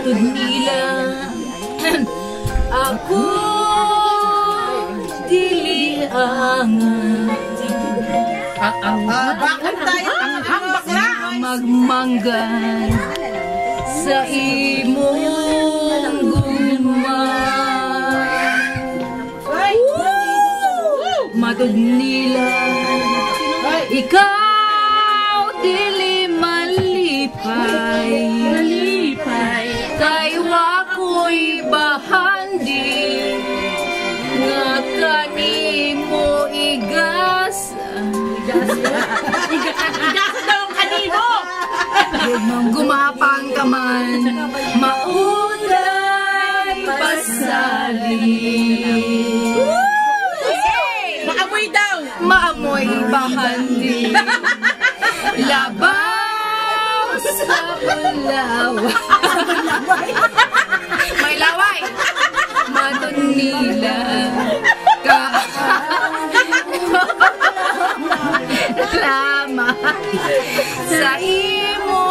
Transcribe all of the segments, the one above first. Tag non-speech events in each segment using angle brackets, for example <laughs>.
Matod nila. Ako Dili ang Ah, bakit tayo? Ang bakla! Magmanggan Sa imong gugma Matod nila. Ikaw dili Gumapang ka man. Maunay pasali Maamoy daw! Maamoy bahandi Labaw sa laway. May laway. Madon nila Ka. Lama Sa imong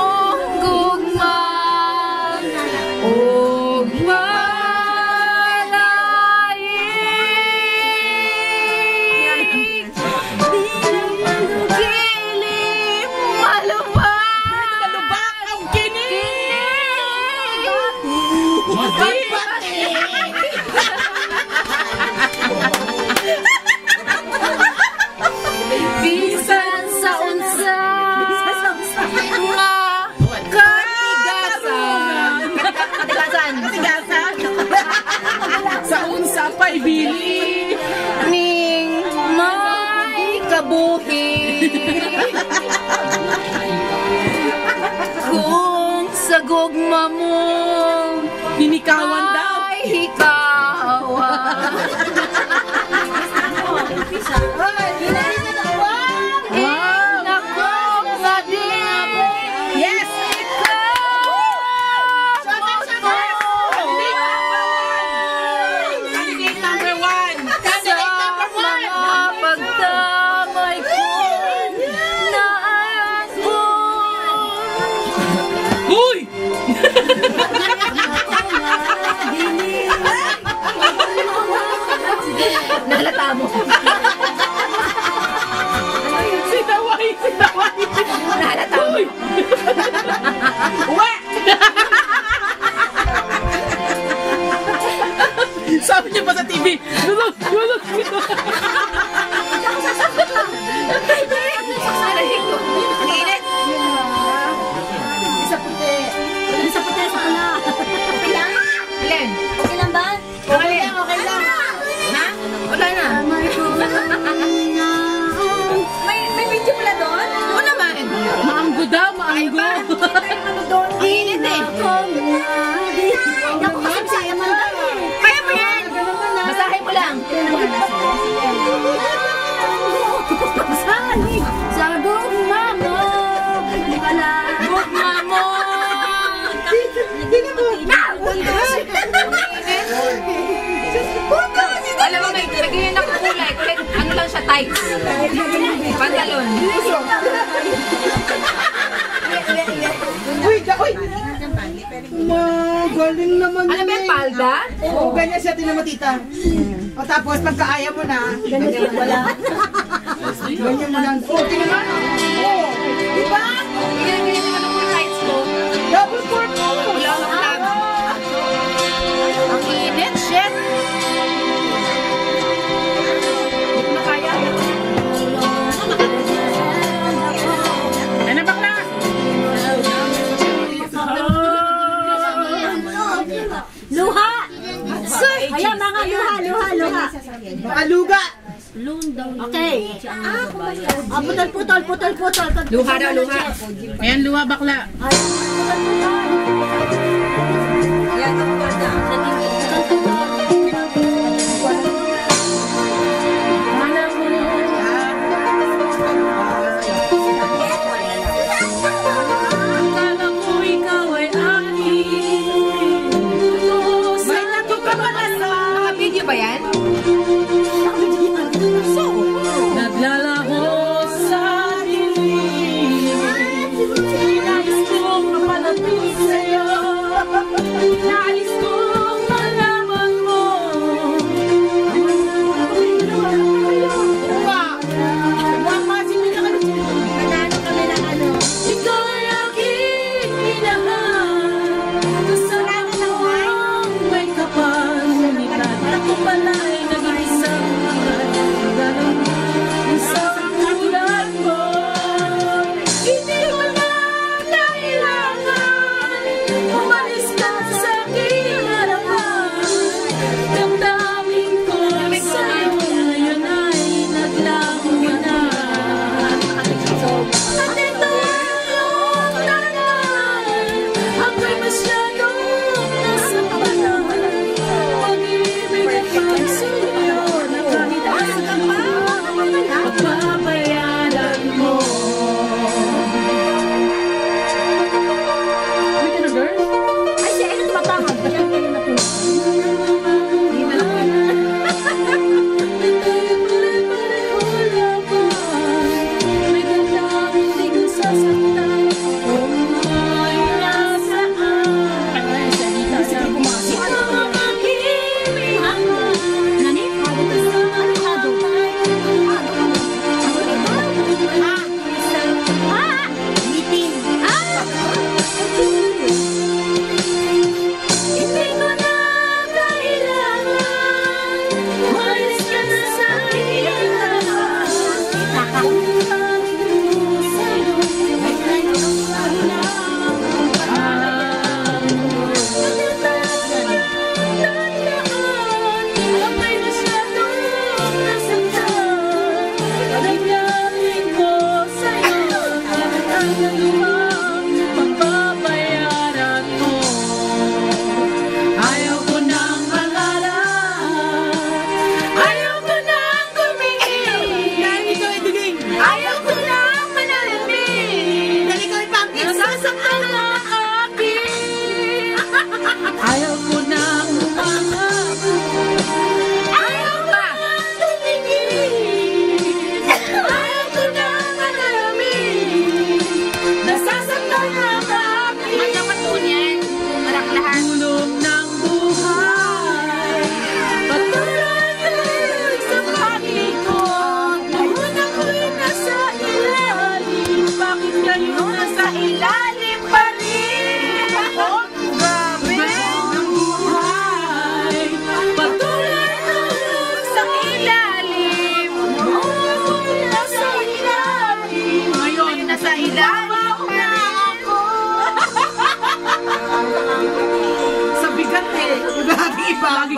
Hinikawan daw! Nalata mo. Maanggo! Ang init eh. Naku, kasi man daw eh. Kaya mo yan. Basahin mo lang. Sa gugma mo, di pala. Gugma mo. Alam mo, may lagyan ng kulay. Kulay, ano lang siya, tights. Pantalon. Uy, uy! Magaling naman Ano ba yung palda? Oo, ganyan siya, tinan mo tita. O tapos, pagkaaya mo na, ganyan wala. ganyan mo lang. Oh, tinan mo. Oh, di ba? Ganyan, ganyan naman ang tights ko. Double port mo. Wala luha. Mga luga. Okay. Ah, putol, putol, putol, putol. Luha daw, luha. Ayan, luha bakla. Ay, putol, putol. Akala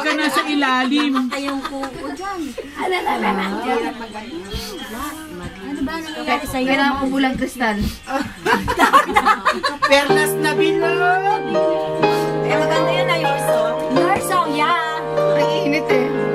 ka nasa ilalim. Ayong kuko dyan. Ano ba nangyayari sa'yo? Kailangan ko bulang kristal. <laughs> Perlas na bilog. Eh, maganda yan na your song. Your song, yeah. Ang init eh.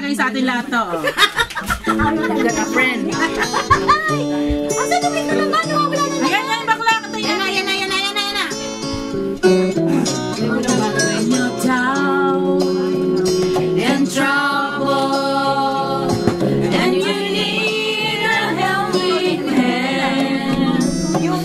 Bagay sa atin lahat to. Like a friend. Asa naman ito naman? Wala na. Ayan, yan, bakla. Ito yan. Yan na, yan na, yan na, yan na. When you're down In trouble. and you need a helping hand, and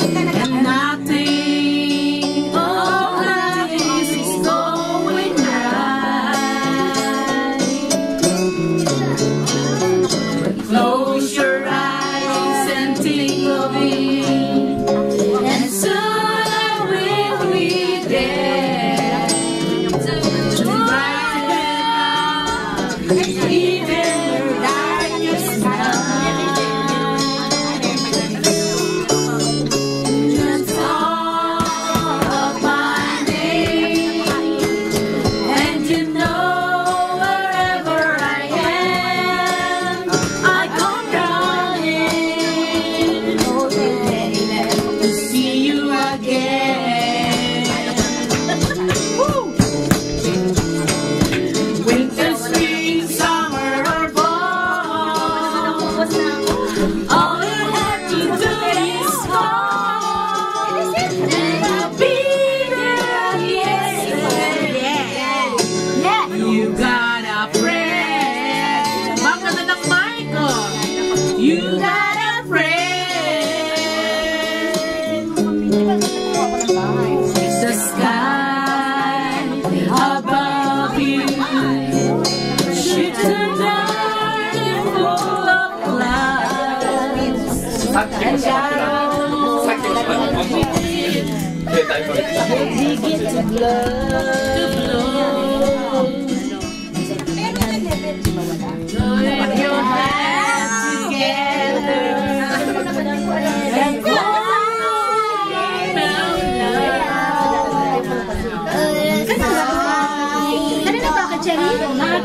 And shadows begin to blow. To blow.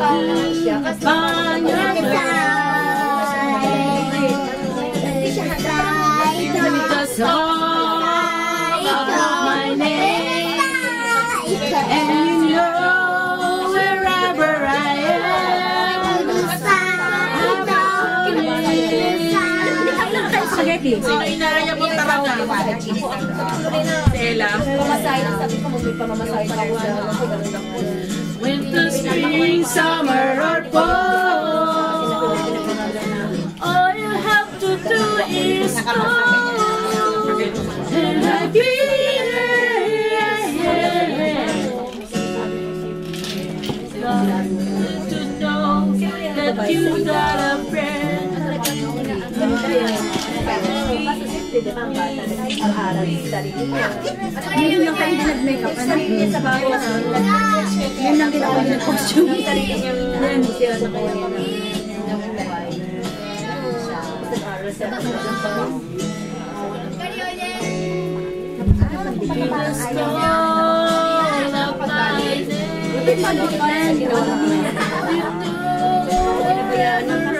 到谢谢。Sino inaya mo talaga? Ella. Winter, spring, summer, or fall. All you have to do is call. And I'll be there. To know that you got Yun lang kayo na nag-makeup. Ano? Yun lang din ako yung nag-costume. Yan. All you have to do is call, and I'll be there. You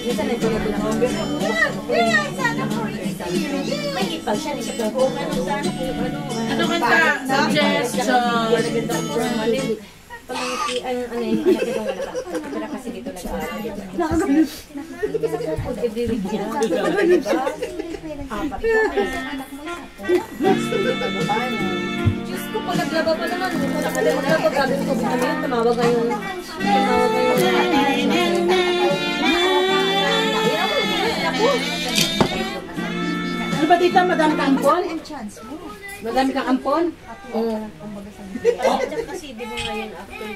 Minsan nagtulog lang ako. Kaya sana for May ipag siya, hindi siya pero kung ano sana kung ano. Ano kanta? Suggestion. Pamangiti, ano, ano yung anak ko wala ka. Wala kasi dito nag-aaral. Sa Pupod, every week niya. Apat Diyos ko, pag naglaba pa naman, nakalaba, gabi ko, ano tumawag nga yung, tumawag nga Ano ba tita, madami kang ampon? Madami kang ampon? kasi di mo ngayon after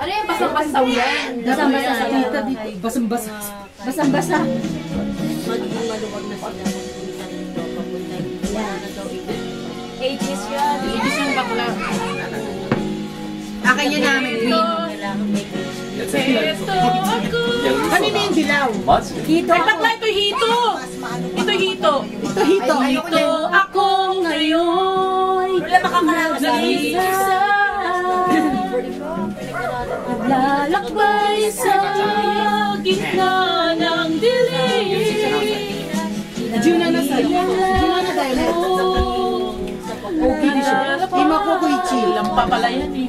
Ano yung basang-basaw yan? Basang-basa dito. Basang-basa. Basang-basa. maluwag na sila magpunta dito, papunta dito, wala na daw ito. Ages yan. Siyang bakla. Akin yun namin. Kailangan may Ito ako. Kanina yung dilaw. Hito Ay, bakla ito hito. Ito hito. Ito hito. Ito ako ngayon. Wala makakalala sa Nag-iisa. Naglalakbay sa gitna ng dilim. Juna na sa'yo. Juna na dialect. Okay, di siya. Ima ko kuichi. Lampa pala yan eh.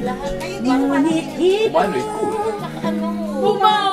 Ngunit cu. Uma!